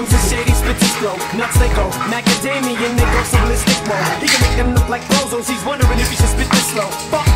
Games of shady bitches blow, nuts they go. Macadamia, they go some listic bro. He can make them look like bozos, he's wondering if he should spit this slow. Fuck